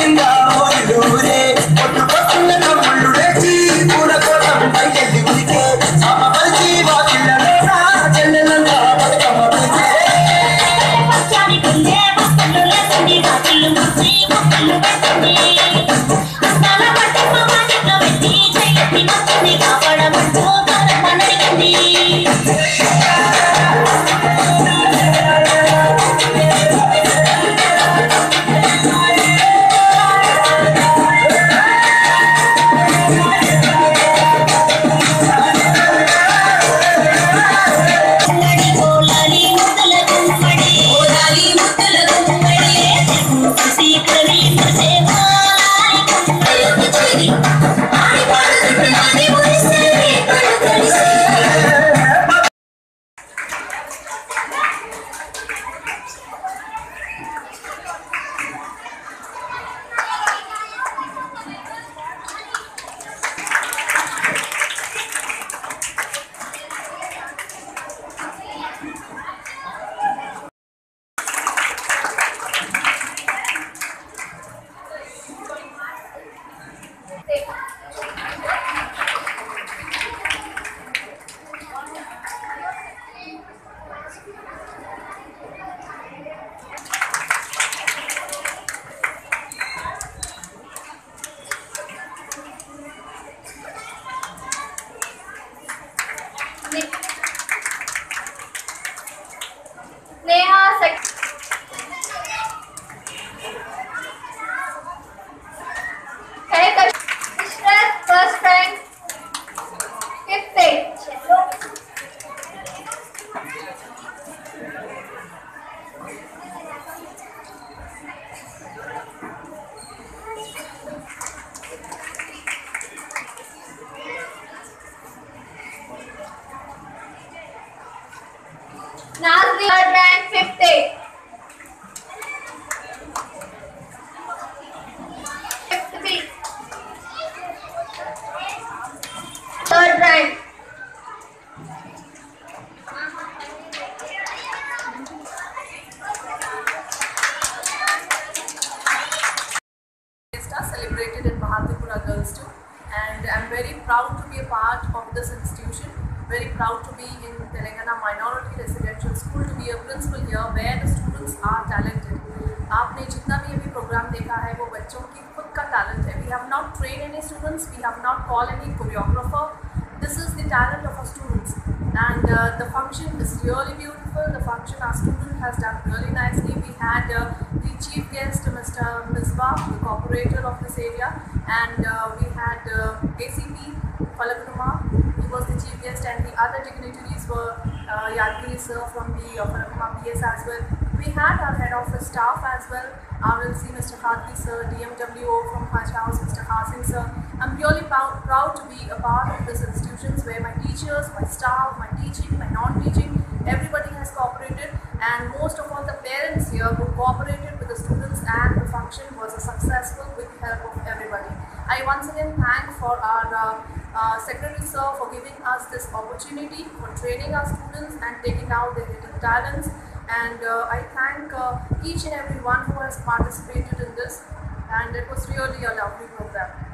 들린다 Third rank. Fifth stage. Fifth B. Third rank. Celebrated in Bahadurpura Girls too. And I'm very proud to be a part of this institution very proud to be in Telangana Minority Residential School, to be a principal here where the students are talented. आपने जितना भी अभी programme देखा है वो बच्चों की खुद का टैलेंट है we have not train any students we have not call any choreographer this is the and uh, the function is really beautiful. The function our student has done really nicely. We had uh, the chief guest, Mr. Misbah, the corporator of this area, and uh, we had uh, ACP Falaknuma, he was the chief guest, and other dignitaries were uh, yadgiri sir from the uh, ps as well we had our head office staff as well RLC Mr. Khadki sir, DMWO from Hajj House, Mr. Hasim sir. I'm really proud, proud to be a part of this institutions where my teachers, my staff, my teaching, my non-teaching, everybody has cooperated and most of all the parents here who cooperated with the students and the function was a successful with the help of everybody. I once again thank for our uh, uh, Secretary Sir for giving us this opportunity for training our students and taking out their hidden talents and uh, I thank uh, each and every one who has participated in this and it was really a lovely program.